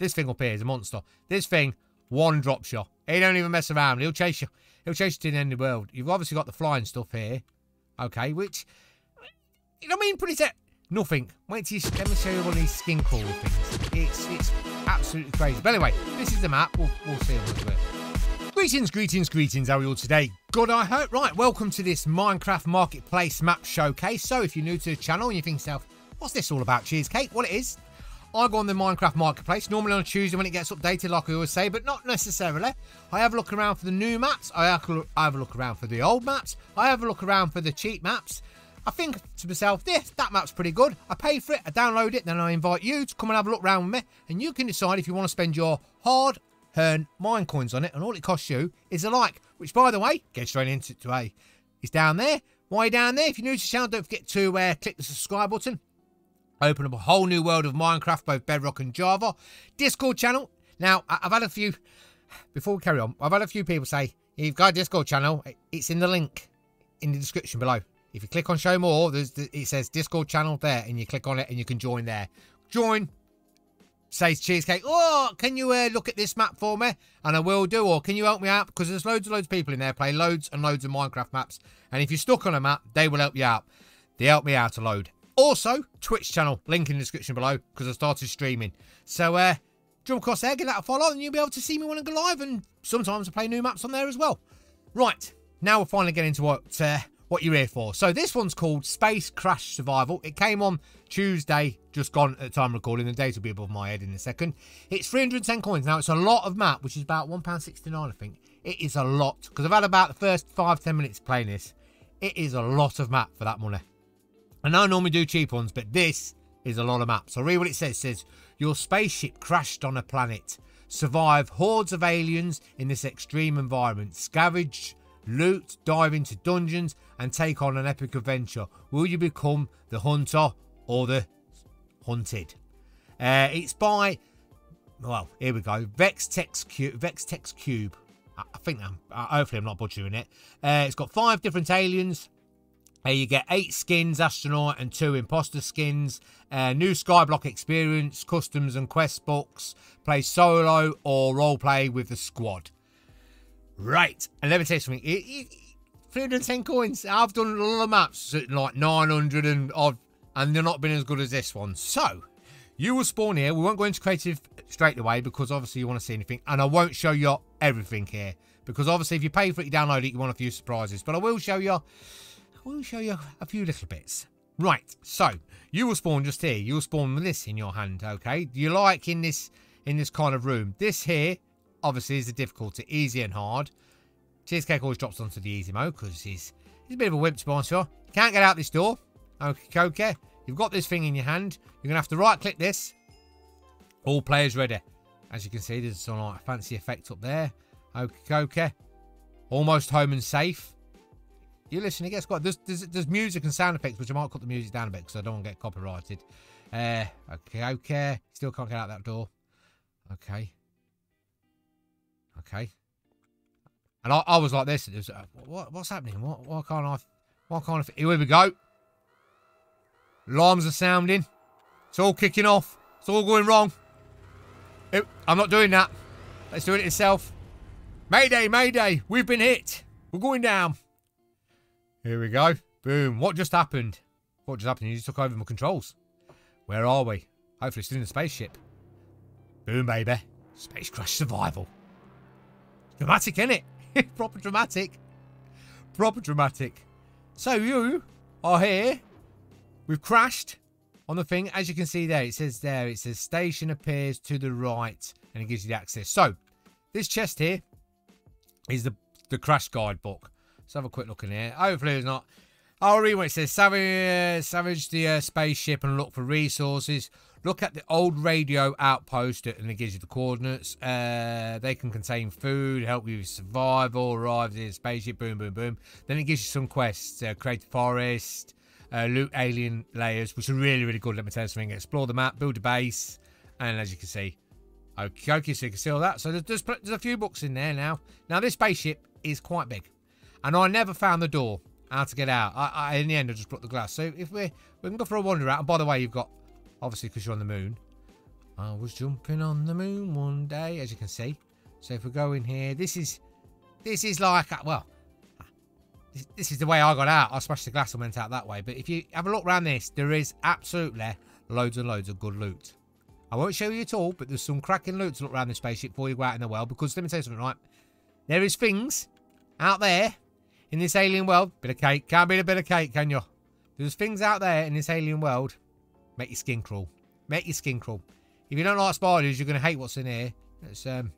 This thing up here is a monster. This thing, one drop shot. He don't even mess around. He'll chase you. He'll chase you to the end of the world. You've obviously got the flying stuff here. Okay, which, you know what I mean? Pretty set. Nothing. Wait till you, let me show you one of these skin crawler things. It's, it's absolutely crazy. But anyway, this is the map. We'll, we'll see a little bit. Greetings, greetings, greetings, how are you all today? Good, I hope. Right, welcome to this Minecraft Marketplace map showcase. So if you're new to the channel and you think yourself, what's this all about, Cheesecake? Well, it is. I go on the Minecraft Marketplace, normally on a Tuesday when it gets updated, like I always say, but not necessarily. I have a look around for the new maps, I have a look around for the old maps, I have a look around for the cheap maps. I think to myself, this, that map's pretty good. I pay for it, I download it, then I invite you to come and have a look around with me, and you can decide if you want to spend your hard earned Minecoins on it, and all it costs you is a like, which, by the way, get straight into it today, is down there. Why down there? If you're new to the channel, don't forget to uh, click the subscribe button. Open up a whole new world of Minecraft, both Bedrock and Java. Discord channel. Now, I've had a few, before we carry on, I've had a few people say, you've got a Discord channel, it's in the link in the description below. If you click on show more, there's it says Discord channel there, and you click on it and you can join there. Join, says Cheesecake, oh, can you uh, look at this map for me? And I will do, or can you help me out? Because there's loads and loads of people in there play loads and loads of Minecraft maps. And if you're stuck on a map, they will help you out. They help me out a load. Also, Twitch channel, link in the description below, because I started streaming. So, uh, jump across there, give that a follow, and you'll be able to see me when I go live. And sometimes I play new maps on there as well. Right, now we're finally getting to what, uh, what you're here for. So this one's called Space Crash Survival. It came on Tuesday, just gone at the time recording. The date will be above my head in a second. It's 310 coins. Now, it's a lot of map, which is about £1.69, I think. It is a lot. Because I've had about the first five, ten minutes playing this. It is a lot of map for that money. Know I normally do cheap ones, but this is a lot of maps. So read what it says. It says, your spaceship crashed on a planet. Survive hordes of aliens in this extreme environment. Scavenge loot, dive into dungeons, and take on an epic adventure. Will you become the hunter or the hunted? Uh, it's by, well, here we go, Vextex Cube. Vextex Cube. I think I'm, hopefully I'm not butchering it. Uh, it's got five different aliens. Uh, you get eight skins, astronaut, and two imposter skins. Uh, new Skyblock experience, customs and quest books. Play solo or roleplay with the squad. Right, and let me tell you something. It, it, 310 coins. I've done a lot of maps, like 900 and odd, and they're not been as good as this one. So, you will spawn here. We won't go into creative straight away because obviously you want to see anything, and I won't show you everything here because obviously if you pay for it, you download it, you want a few surprises. But I will show you, will show you a few little bits. Right, so you will spawn just here. You will spawn with this in your hand. Okay, you like in this in this kind of room? This here obviously is the difficulty, easy and hard. Cheesecake always drops onto the easy mode because he's, he's a bit of a wimp to be can't get out this door. Okay, okay. You've got this thing in your hand. You're to have to right click this. All players ready. As you can see, there's some like fancy effect up there. Okay, okay. Almost home and safe. You listen, it gets quite... There's, there's, there's music and sound effects, which I might cut the music down a bit because I don't want to get copyrighted. Uh, okay, okay. Still can't get out that door. Okay. Okay. And I, I was like this. Was, uh, what, what's happening? What, why can't I? Why can't I? Here we go. Alarms are sounding. It's all kicking off. It's all going wrong. It, I'm not doing that. Let's do it itself. Mayday, mayday. We've been hit. We're going down. Here we go. Boom. What just happened? What just happened? You just took over my controls. Where are we? Hopefully still in the spaceship. Boom, baby. Space crash survival. Dramatic, innit? Proper dramatic. Proper dramatic. So you are here. We've crashed on the thing. As you can see there, it says there, it says station appears to the right and it gives you the access. So this chest here is the, the crash guide book. Let's have a quick look in here. Hopefully it's not. I'll read what it says. Savage, uh, savage the uh, spaceship and look for resources. Look at the old radio outpost and it gives you the coordinates. Uh, they can contain food, help you with survival, arrive in the spaceship, boom, boom, boom. Then it gives you some quests. Uh, create a forest, uh, loot alien layers, which are really, really good. Let me tell you something. Explore the map, build a base, and as you can see, okay, okay, so you can see all that. So there's, there's, there's a few books in there now. Now, this spaceship is quite big. And I never found the door how to get out. I, I, in the end, I just broke the glass. So if we we can go for a wander out. And by the way, you've got Obviously, because you're on the moon. I was jumping on the moon one day, as you can see. So if we go in here, this is, this is like, well, this, this is the way I got out. I smashed the glass and went out that way. But if you have a look around this, there is absolutely loads and loads of good loot. I won't show you it all, but there's some cracking loot to look around the spaceship before you go out in the world. Because let me tell you something, right? There is things out there in this alien world. Bit of cake. Can't beat a bit of cake, can you? There's things out there in this alien world. Make your skin crawl. Make your skin crawl. If you don't like spiders, you're going to hate what's in here. It's, um,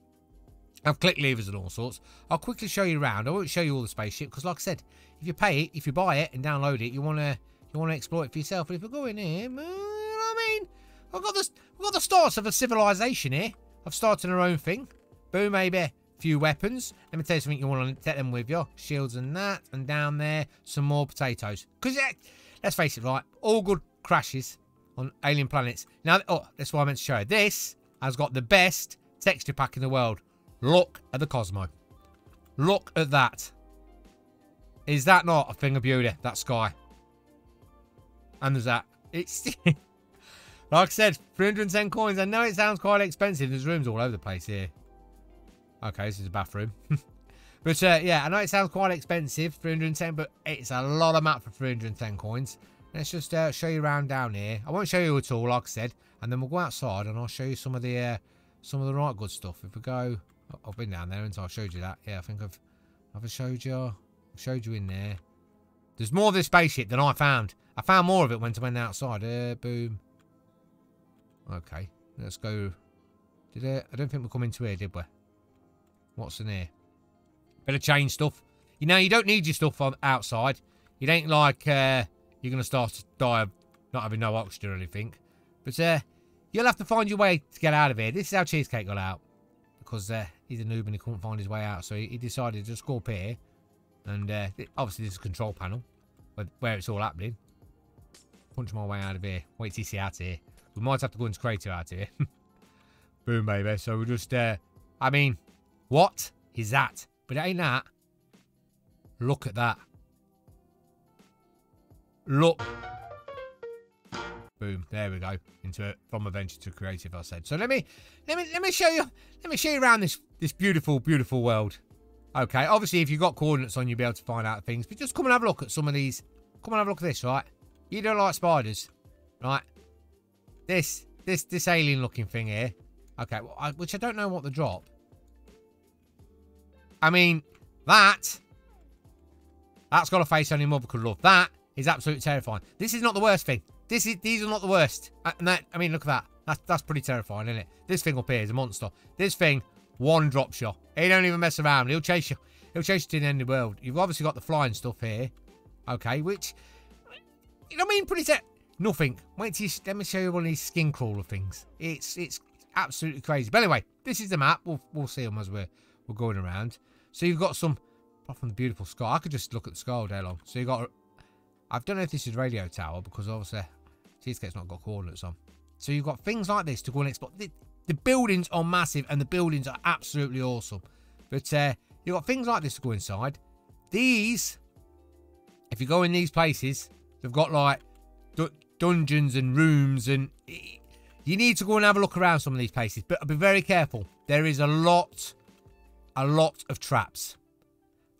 I've click levers and all sorts. I'll quickly show you around. I won't show you all the spaceship because, like I said, if you pay it, if you buy it and download it, you want to you want to explore it for yourself. But if we go in here, you know what I mean? I've got the I've got the starts of a civilization here. I've started our own thing. Boom, maybe few weapons. Let me tell you something you want to take them with you. Shields and that. And down there, some more potatoes. Because, yeah, let's face it, right? All good crashes on alien planets. Now, oh, that's why I meant to show you. This has got the best texture pack in the world. Look at the Cosmo. Look at that. Is that not a thing of beauty, that sky? And there's that. It's... like I said, 310 coins. I know it sounds quite expensive. There's rooms all over the place here. Okay, this is a bathroom. but uh, yeah, I know it sounds quite expensive, 310, but it's a lot of map for 310 coins. Let's just uh, show you around down here. I won't show you at all, like I said, and then we'll go outside and I'll show you some of the uh, some of the right good stuff. If we go, oh, I've been down there and I showed you that. Yeah, I think I've I've showed you. I've showed you in there. There's more of this spaceship than I found. I found more of it when I went outside. Uh, boom. Okay, let's go. Did I? I don't think we come into here, did we? What's in here? Better change stuff. You know, you don't need your stuff on outside. It ain't like uh, you're going to start to die of not having no oxygen or anything. But uh, you'll have to find your way to get out of here. This is how Cheesecake got out. Because uh, he's a noob and he couldn't find his way out. So he, decided to just go up here. And uh, obviously this is a control panel. Where it's all happening. Punch my way out of here. Wait till you see out here. We might have to go into crater out here. Boom, baby. So we'll just... Uh, I mean, what is that? But it ain't that. Look at that. Look. Boom. There we go. Into it from adventure to creative, I said. So let me let me let me show you let me show you around this this beautiful, beautiful world. Okay, obviously if you've got coordinates on you'll be able to find out things, but just come and have a look at some of these. Come and have a look at this, right? You don't like spiders, right? This this this alien looking thing here. Okay, well, I, which I don't know what the drop. I mean, that... That's got a face only mother could love. That is absolutely terrifying. This is not the worst thing. This is These are not the worst. Uh, and that, I mean, look at that. That's, that's pretty terrifying, isn't it? This thing up here is a monster. This thing, one drop shot. He don't even mess around. He'll chase you. He'll chase you to the end of the world. You've obviously got the flying stuff here. Okay, which... You know what I mean? Pretty... Nothing. Wait till you... Let me show you one of these skin crawler things. It's it's absolutely crazy. But anyway, this is the map. We'll, we'll see them as we're, we're going around. So you've got some, apart from the beautiful sky, I could just look at the sky all day long. So you've got, I don't know if this is radio tower because obviously Cheesecake's not got coordinates on. So you've got things like this to go and explore. The, the buildings are massive and the buildings are absolutely awesome. But uh, you've got things like this to go inside. These, if you go in these places, they've got like dungeons and rooms and you need to go and have a look around some of these places. But be very careful. There is a lot a lot of traps.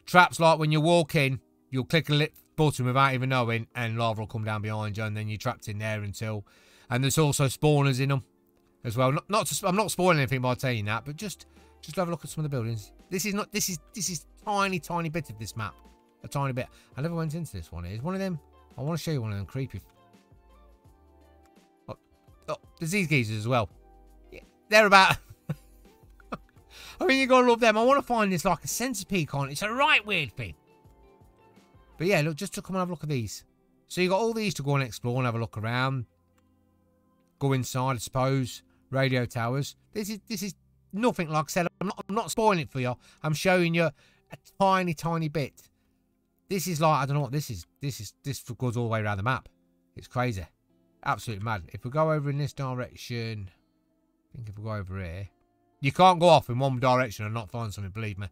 Traps like when you walk in, you'll click a button without even knowing, and lava will come down behind you, and then you're trapped in there until. And there's also spawners in them as well. Not, not to, I'm not spoiling anything by telling you that, but just just have a look at some of the buildings. This is not. This is this is tiny, tiny bit of this map. A tiny bit. I never went into this one. Is one of them. I want to show you one of them creepy. Oh, oh there's these geezers as well. Yeah, they're about. I mean, you gotta love them. I want to find this like a centipede on. It's a right weird thing. But yeah, look, just to come and have a look at these. So you got all these to go and explore and have a look around. Go inside, I suppose. Radio towers. This is this is nothing like I said. I'm not, I'm not spoiling it for you. I'm showing you a tiny, tiny bit. This is like I don't know what this is. This is this goes all the way around the map. It's crazy, absolutely mad. If we go over in this direction, I think if we go over here, you can't go off in one direction and not find something, believe me.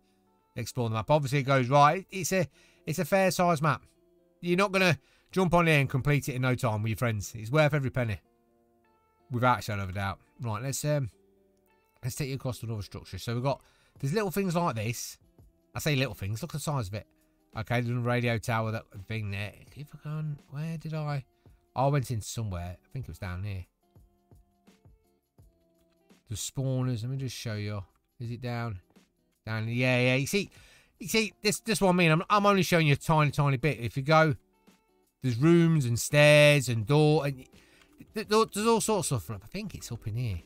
Explore the map. Obviously, it goes right. It's a it's a fair size map. You're not going to jump on here and complete it in no time with your friends. It's worth every penny. without a shadow of a doubt. Right, let's um, let's take you across to another structure. So we've got there's little things like this. I say little things. Look at the size of it. Okay, the radio tower, that thing there. If I can, where did I? I went in somewhere. I think it was down here. The spawners. Let me just show you. Is it down? Down. Yeah, yeah. You see, you see, this this what I mean. I'm I'm only showing you a tiny, tiny bit. If you go, there's rooms and stairs and door and there's all sorts of stuff. I think it's up in here.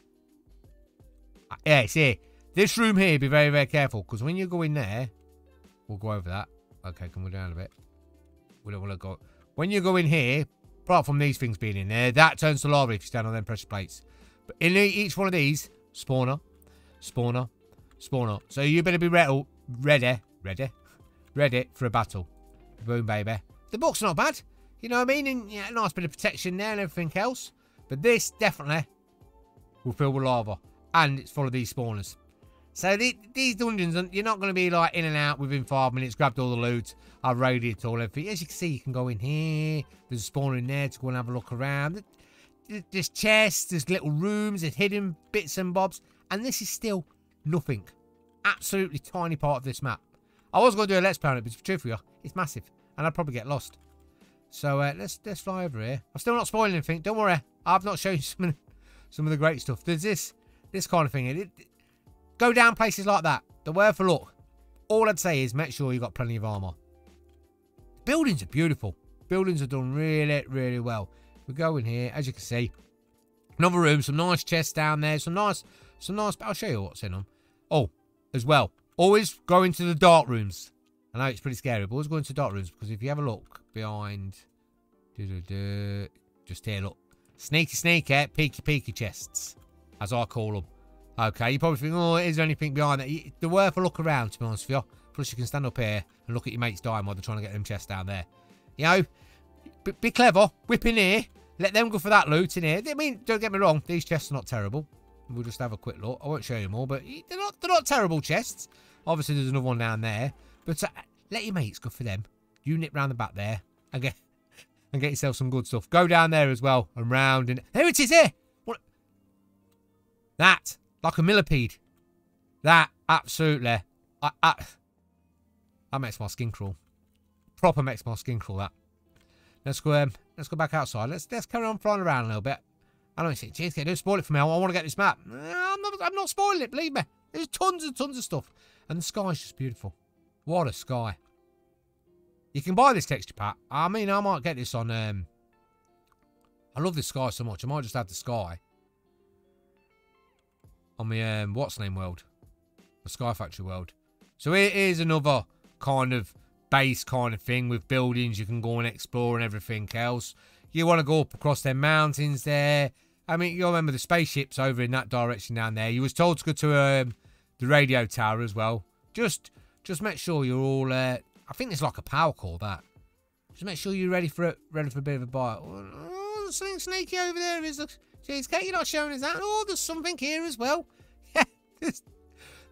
Uh, yeah, here. This room here, be very, very careful because when you go in there, we'll go over that. Okay, come down a bit. We don't want to go. When you go in here, apart from these things being in there, that turns to lava if you stand on them pressure plates. In each one of these, spawner, spawner, spawner. So you better be ready, ready, ready, ready for a battle. Boom, baby. The book's not bad. You know what I mean? And yeah, a nice bit of protection there and everything else. But this definitely will fill with lava. And it's full of these spawners. So the, these dungeons, you're not going to be like in and out within five minutes, grabbed all the loot, I've raided it all. Everything. As you can see, you can go in here. There's a spawner in there to go and have a look around. There's chests, there's little rooms, there's hidden bits and bobs. And this is still nothing. Absolutely tiny part of this map. I was going to do a Let's Play on it, but for truth for you, it's massive. And I'd probably get lost. So uh, let's let's fly over here. I'm still not spoiling anything. Don't worry. I've not shown you some of, some of the great stuff. There's this this kind of thing. It, it, go down places like that. The worth a look. All I'd say is make sure you've got plenty of armor. Buildings are beautiful. Buildings are done really, really well. We go in here, as you can see. Another room, some nice chests down there. Some nice, some nice, I'll show you what's in them. Oh, as well. Always go into the dark rooms. I know it's pretty scary, but always go into dark rooms because if you have a look behind, doo -doo -doo, just here, look. Sneaky, sneaky, eh? peeky, peeky chests, as I call them. Okay, you probably think, oh, is there anything behind that? They're worth a look around, to be honest with you. Plus, you can stand up here and look at your mates dying while they're trying to get them chests down there. You know, be, be clever, whip in here, let them go for that loot in here. I mean, don't get me wrong, these chests are not terrible. We'll just have a quick look. I won't show you more, but they're not, they're not terrible chests. Obviously, there's another one down there. But uh, let your mates go for them. You nip round the back there and get and get yourself some good stuff. Go down there as well and round and there it is here. What? That like a millipede. That absolutely. I, I, that makes my skin crawl. Proper makes my skin crawl. That. Let's go. Um, let's go back outside. Let's let's carry on flying around a little bit. I don't see. Jeez, don't spoil it for me. I want to get this map. I'm not. I'm not spoiling it. Believe me. There's tons and tons of stuff, and the sky's just beautiful. What a sky. You can buy this texture pack. I mean, I might get this on... Um, I love this sky so much. I might just have the sky. On the, um, what's name world? The Sky Factory world. So here is another kind of base kind of thing with buildings you can go and explore and everything else. You want to go up across them mountains there. I mean, you remember the spaceships over in that direction down there. You was told to go to um, the radio tower as well. Just just make sure you're all. Uh, I think it's like a power call that. Just make sure you're ready for it. Ready for a bit of a bite. Oh, something sneaky over there is the cheesecake. You're not showing us that. Oh, there's something here as well. Yeah, there's,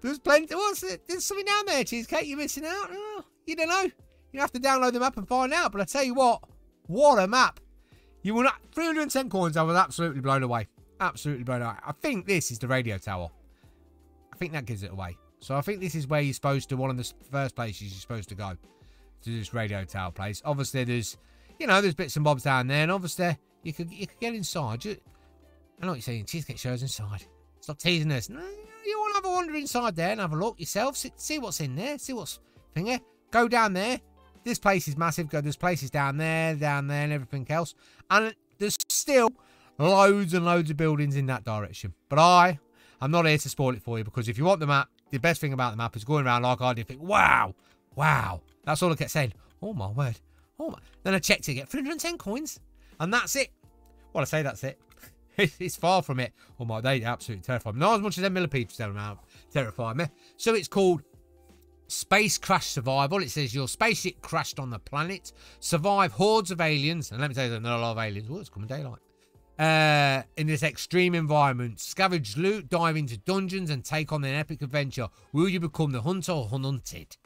there's plenty. What's it? There's something down there, cheesecake. You're missing out. Oh, you don't know. You have to download the map and find out. But I tell you what, what a map. You will not. 310 coins. I was absolutely blown away. Absolutely blown away. I think this is the radio tower. I think that gives it away. So I think this is where you're supposed to, one of the first places you're supposed to go. To this radio tower place. Obviously, there's, you know, there's bits and bobs down there. And obviously, you could you could get inside. You, I know what you're saying. Cheesecake shows inside. Stop teasing us. You want to have a wander inside there and have a look yourself. See, see what's in there. See what's finger. Go down there. This place is massive. Go. There's places down there, down there, and everything else. And there's still loads and loads of buildings in that direction. But I, I'm not here to spoil it for you because if you want the map, the best thing about the map is going around like I did, think, wow, wow. That's all I kept saying. Oh my word. Oh my. Then I checked it, get 310 coins, and that's it. Well, I say that's it. it's far from it. Oh my, they absolutely terrify me. Not as much as them millipedes terrify me. So it's called Space Crash Survival. It says your spaceship crashed on the planet. Survive hordes of aliens. And let me tell you, there's not a lot of aliens. Oh, it's coming daylight uh, in this extreme environment. Scavenge loot, dive into dungeons, and take on an epic adventure. Will you become the hunter or hunted?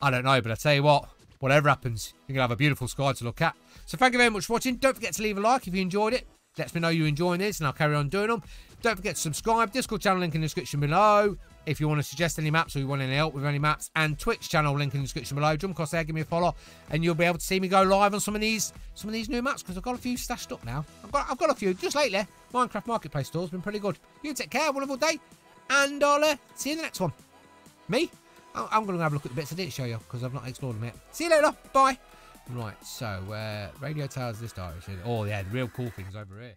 I don't know, but I tell you what, whatever happens, you're going to have a beautiful sky to look at. So thank you very much for watching. Don't forget to leave a like if you enjoyed it. lets me know you're enjoying this, and I'll carry on doing them. Don't forget to subscribe. Discord channel link in the description below. If you want to suggest any maps or you want any help with any maps, and Twitch channel link in the description below. Jump across there, give me a follow, and you'll be able to see me go live on some of these some of these new maps because I've got a few stashed up now. I've got I've got a few just lately. Minecraft Marketplace store's been pretty good. You take care, wonderful day, and I'll uh, see you in the next one. Me? I'm going to have a look at the bits I didn't show you because I've not explored them yet. See you later. Bye. Right, so uh, Radio Towers this direction. Oh, yeah, the real cool thing's over here.